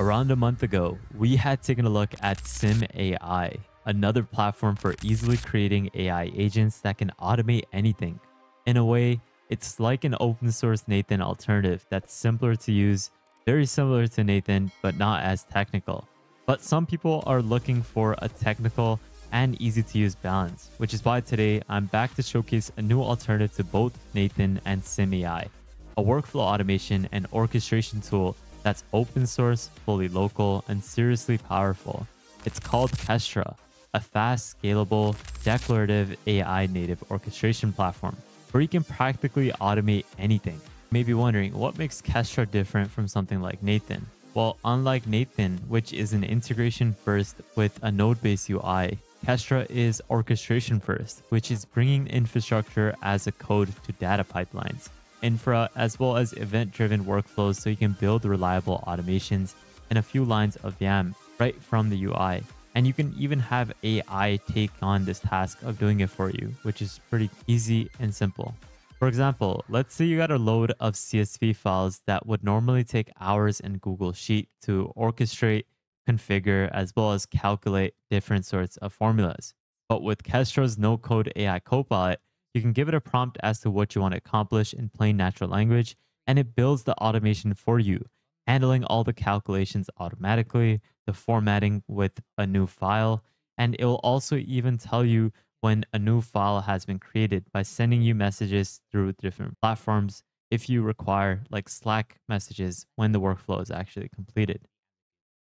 Around a month ago, we had taken a look at Sim AI, another platform for easily creating AI agents that can automate anything. In a way, it's like an open source n8n alternative that's simpler to use, very similar to n8n, but not as technical. But some people are looking for a technical and easy to use balance, which is why today I'm back to showcase a new alternative to both n8n and Sim AI, a workflow automation and orchestration tool that's open source, fully local, and seriously powerful. It's called Kestra, a fast, scalable, declarative AI native orchestration platform where you can practically automate anything. You may be wondering what makes Kestra different from something like n8n. Well, unlike n8n, which is an integration first with a node based UI, Kestra is orchestration first, which is bringing infrastructure as a code to data pipelines infra, as well as event driven workflows so you can build reliable automations and a few lines of YAML right from the UI. And you can even have AI take on this task of doing it for you, which is pretty easy and simple. For example, let's say you got a load of CSV files that would normally take hours in Google Sheet to orchestrate, configure, as well as calculate different sorts of formulas. But with Kestra's no code AI Copilot, you can give it a prompt as to what you want to accomplish in plain natural language, and it builds the automation for you, handling all the calculations automatically, the formatting with a new file, and it will also even tell you when a new file has been created by sending you messages through different platforms if you require like Slack messages when the workflow is actually completed.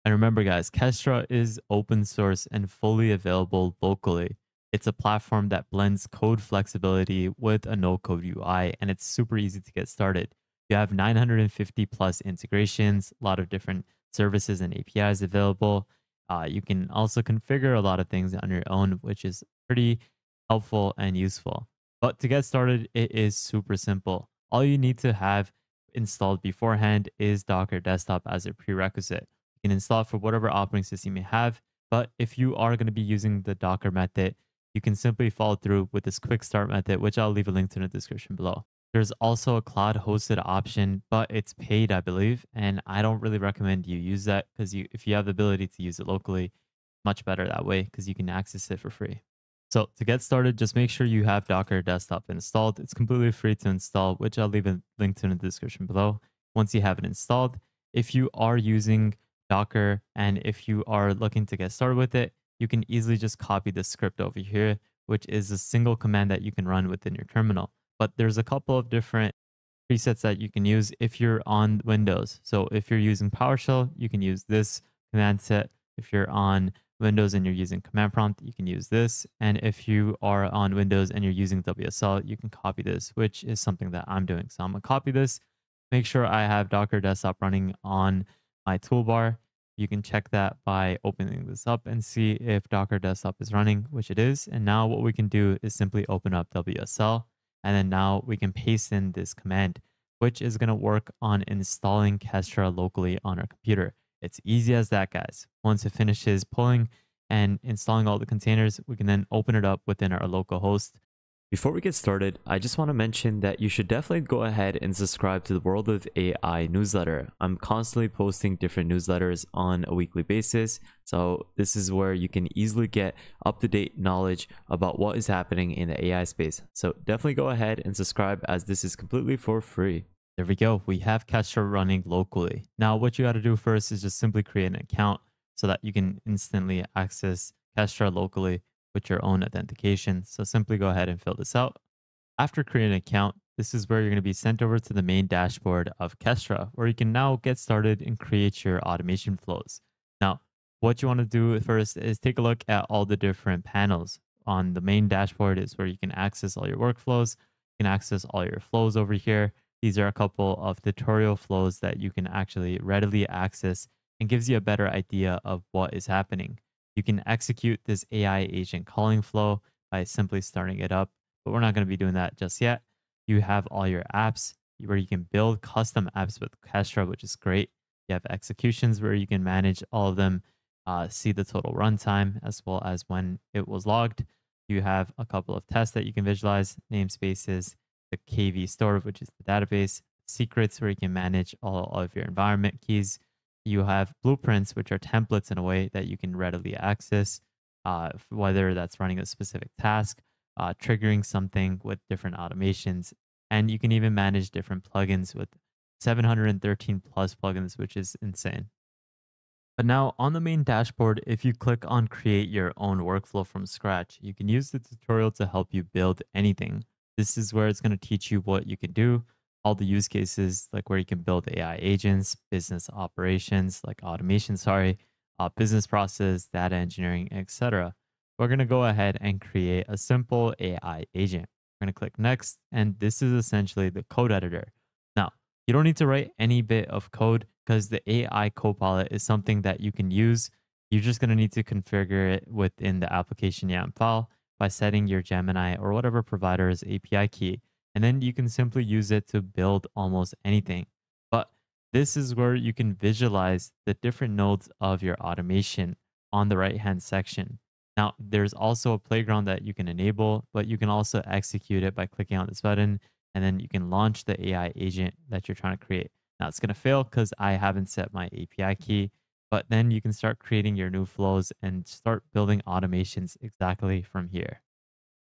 And remember guys, Kestra is open source and fully available locally. It's a platform that blends code flexibility with a no code UI, and it's super easy to get started. You have 950 plus integrations, a lot of different services and APIs available. Uh, you can also configure a lot of things on your own, which is pretty helpful and useful. But to get started, it is super simple. All you need to have installed beforehand is Docker Desktop as a prerequisite. You can install it for whatever operating system you have. But if you are going to be using the Docker method, you can simply follow through with this quick start method, which I'll leave a link to in the description below. There's also a cloud hosted option, but it's paid, I believe. And I don't really recommend you use that because you, if you have the ability to use it locally, much better that way because you can access it for free. So to get started, just make sure you have Docker Desktop installed. It's completely free to install, which I'll leave a link to in the description below. Once you have it installed, if you are using Docker and if you are looking to get started with it, you can easily just copy the script over here, which is a single command that you can run within your terminal. But there's a couple of different presets that you can use if you're on Windows. So if you're using PowerShell, you can use this command set. If you're on Windows and you're using command prompt, you can use this. And if you are on Windows and you're using WSL, you can copy this, which is something that I'm doing. So I'm gonna copy this, make sure I have Docker Desktop running on my toolbar you can check that by opening this up and see if Docker Desktop is running, which it is. And now what we can do is simply open up WSL. And then now we can paste in this command, which is going to work on installing Kestra locally on our computer. It's easy as that, guys. Once it finishes pulling and installing all the containers, we can then open it up within our local host before we get started, I just want to mention that you should definitely go ahead and subscribe to the World of AI newsletter. I'm constantly posting different newsletters on a weekly basis, so this is where you can easily get up-to-date knowledge about what is happening in the AI space. So definitely go ahead and subscribe as this is completely for free. There we go. We have Kestra running locally. Now what you got to do first is just simply create an account so that you can instantly access Kestra locally with your own authentication. So simply go ahead and fill this out. After creating an account, this is where you're going to be sent over to the main dashboard of Kestra, where you can now get started and create your automation flows. Now, what you want to do first is take a look at all the different panels. On the main dashboard is where you can access all your workflows. You can access all your flows over here. These are a couple of tutorial flows that you can actually readily access and gives you a better idea of what is happening. You can execute this AI agent calling flow by simply starting it up, but we're not going to be doing that just yet. You have all your apps where you can build custom apps with Kestra, which is great. You have executions where you can manage all of them, uh, see the total runtime as well as when it was logged. You have a couple of tests that you can visualize, namespaces, the KV store, which is the database, secrets where you can manage all of your environment keys, you have blueprints, which are templates in a way that you can readily access, uh, whether that's running a specific task, uh, triggering something with different automations, and you can even manage different plugins with 713 plus plugins, which is insane. But now on the main dashboard, if you click on create your own workflow from scratch, you can use the tutorial to help you build anything. This is where it's going to teach you what you can do, all the use cases, like where you can build AI agents, business operations, like automation, sorry, uh, business process, data engineering, etc. We're going to go ahead and create a simple AI agent. We're going to click next, and this is essentially the code editor. Now, you don't need to write any bit of code because the AI Copilot is something that you can use. You're just going to need to configure it within the application YAML file by setting your Gemini or whatever provider's API key. And then you can simply use it to build almost anything. But this is where you can visualize the different nodes of your automation on the right hand section. Now, there's also a playground that you can enable, but you can also execute it by clicking on this button, and then you can launch the AI agent that you're trying to create. Now it's going to fail because I haven't set my API key, but then you can start creating your new flows and start building automations exactly from here.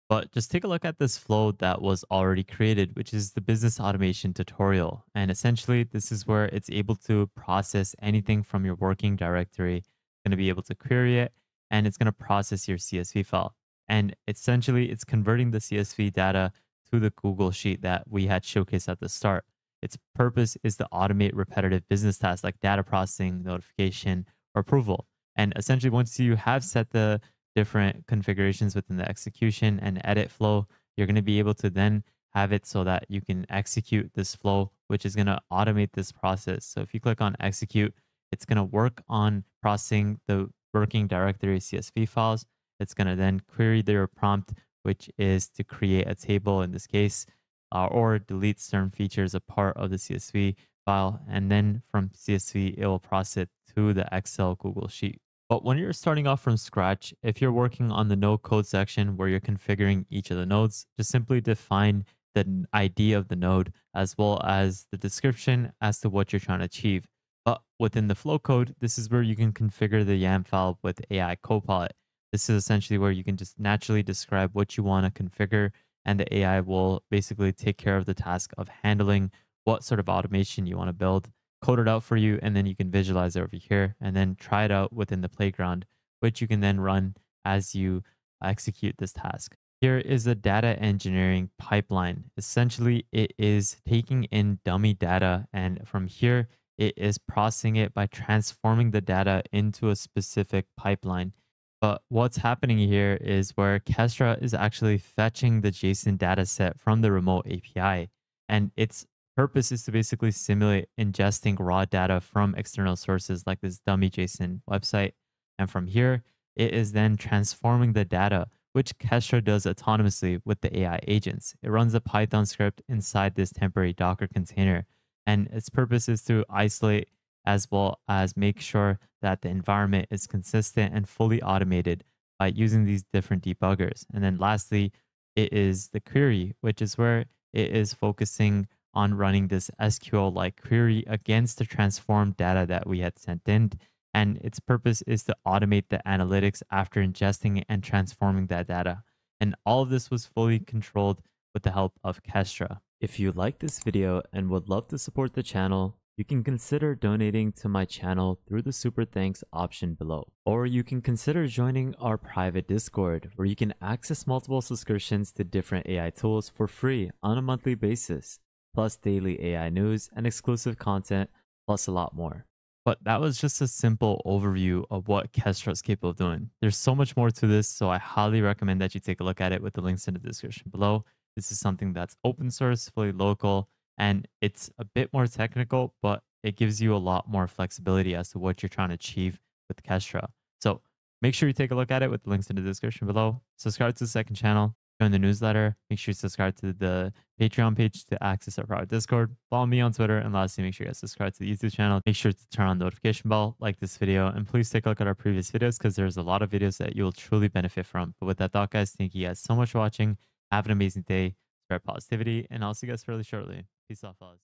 But just take a look at this flow that was already created, which is the business automation tutorial. And essentially, this is where it's able to process anything from your working directory, it's going to be able to query it, and it's going to process your CSV file. And essentially, it's converting the CSV data to the Google Sheet that we had showcased at the start. Its purpose is to automate repetitive business tasks like data processing, notification, or approval. And essentially, once you have set the different configurations within the execution and edit flow, you're going to be able to then have it so that you can execute this flow, which is going to automate this process. So if you click on execute, it's going to work on processing the working directory CSV files. It's going to then query their prompt, which is to create a table in this case uh, or delete certain features a part of the CSV file. And then from CSV, it will process it to the Excel Google Sheet. But when you're starting off from scratch, if you're working on the node code section where you're configuring each of the nodes, just simply define the ID of the node as well as the description as to what you're trying to achieve. But within the flow code, this is where you can configure the YAML file with AI Copilot. This is essentially where you can just naturally describe what you want to configure and the AI will basically take care of the task of handling what sort of automation you want to build, code it out for you, and then you can visualize it over here and then try it out within the playground, which you can then run as you execute this task. Here is the data engineering pipeline. Essentially, it is taking in dummy data, and from here, it is processing it by transforming the data into a specific pipeline. But what's happening here is where Kestra is actually fetching the JSON dataset from the remote API. And its purpose is to basically simulate ingesting raw data from external sources like this dummy JSON website. And from here, it is then transforming the data, which Kestra does autonomously with the AI agents. It runs a Python script inside this temporary Docker container. And its purpose is to isolate as well as make sure that the environment is consistent and fully automated by using these different debuggers. And then lastly, it is the query, which is where it is focusing on running this SQL like query against the transformed data that we had sent in. And its purpose is to automate the analytics after ingesting and transforming that data. And all of this was fully controlled with the help of Kestra. If you like this video and would love to support the channel, you can consider donating to my channel through the super thanks option below. Or you can consider joining our private Discord where you can access multiple subscriptions to different AI tools for free on a monthly basis, plus daily AI news and exclusive content, plus a lot more. But that was just a simple overview of what Kestra is capable of doing. There's so much more to this, so I highly recommend that you take a look at it with the links in the description below. This is something that's open source, fully local, and it's a bit more technical, but it gives you a lot more flexibility as to what you're trying to achieve with Kestra. So make sure you take a look at it with the links in the description below. Subscribe to the second channel, join the newsletter. Make sure you subscribe to the Patreon page to access our private Discord. Follow me on Twitter. And lastly, make sure you guys subscribe to the YouTube channel. Make sure to turn on the notification bell, like this video, and please take a look at our previous videos because there's a lot of videos that you'll truly benefit from. But with that thought, guys, thank you guys so much for watching. Have an amazing day. Spread positivity, and I'll see you guys fairly shortly. Peace out, fellas.